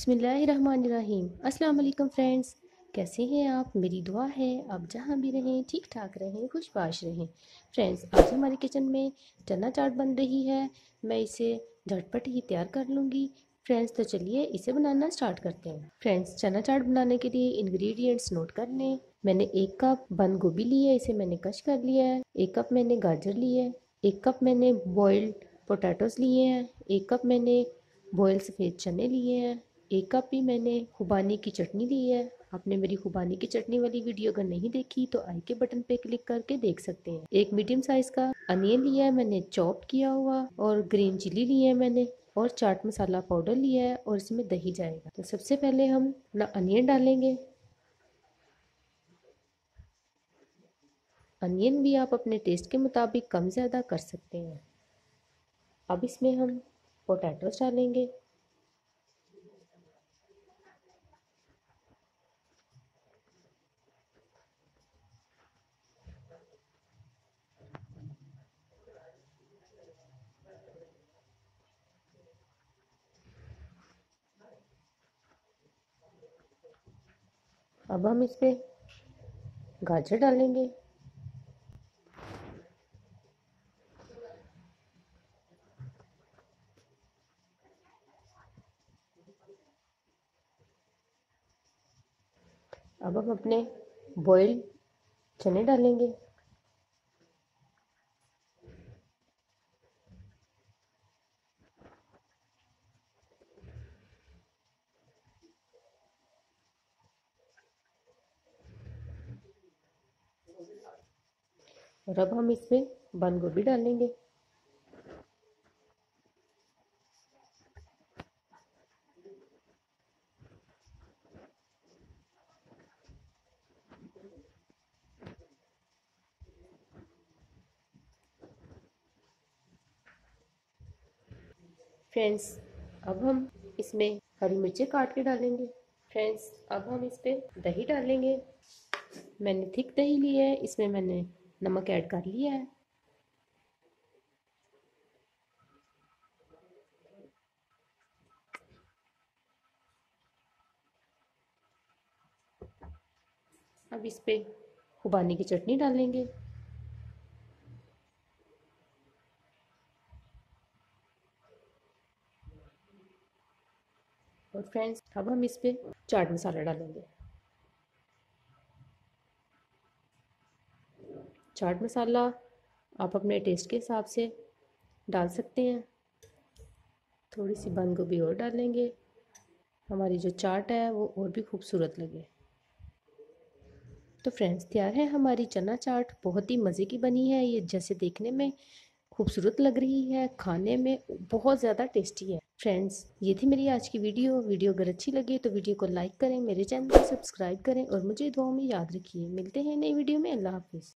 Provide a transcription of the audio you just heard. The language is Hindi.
बिसमीम अस्सलाम फ्रेंड्स। कैसे हैं आप? मेरी दुआ है, आप जहाँ भी रहें ठीक ठाक रहें, खुशबाश रहें। फ्रेंड्स, आज हमारे किचन में चना चाट बन रही है। मैं इसे झटपट ही तैयार कर लूँगी। फ्रेंड्स तो चलिए इसे बनाना स्टार्ट करते हैं। फ्रेंड्स, चना चाट बनाने के लिए इंग्रेडिएंट्स नोट कर लें। मैंने एक कप बंद गोभी ली है, इसे मैंने कश कर लिया है। एक कप मैंने गाजर ली है। एक कप मैंने बॉयल्ड पोटैटोस लिए हैं। एक कप मैंने बॉयल सफ़ेद चने लिए हैं। एक कप ही मैंने खुबानी की चटनी ली है। आपने मेरी खुबानी की चटनी वाली वीडियो अगर नहीं देखी तो आई के बटन पे क्लिक करके देख सकते हैं। एक मीडियम साइज़ का अनियन लिया है मैंने, चॉप किया हुआ, और ग्रीन चिली ली है मैंने, और चाट मसाला पाउडर लिया है, और इसमें दही जाएगा। तो सबसे पहले हम अपना अनियन डालेंगे। अनियन भी आप अपने टेस्ट के मुताबिक कम ज़्यादा कर सकते हैं। अब इसमें हम पोटैटोस डालेंगे। अब हम इस पर गाजर डालेंगे। अब हम अपने बॉयल चने डालेंगे। और अब हम इसमें बंद गोभी डालेंगे। फ्रेंड्स, अब हम इसमें हरी मिर्चें काट के डालेंगे। फ्रेंड्स, अब हम इस पर दही डालेंगे। मैंने थिक दही ली है, इसमें मैंने नमक ऐड कर लिया है। अब इस पे खुबानी की चटनी डालेंगे। और फ्रेंड्स, अब हम इस पे चाट मसाला डालेंगे। चाट मसाला आप अपने टेस्ट के हिसाब से डाल सकते हैं। थोड़ी सी बंद गोभी और डालेंगे हमारी जो चाट है, वो और भी खूबसूरत लगे। तो फ्रेंड्स तैयार है हमारी चना चाट। बहुत ही मज़े की बनी है। ये जैसे देखने में खूबसूरत लग रही है। खाने में बहुत ज़्यादा टेस्टी है। फ्रेंड्स ये थी मेरी आज की वीडियो। वीडियो अगर अच्छी लगी तो वीडियो को लाइक करें, मेरे चैनल को सब्सक्राइब करें और मुझे दुआ में याद रखिए। मिलते हैं नई वीडियो में। अल्लाह हाफिज़।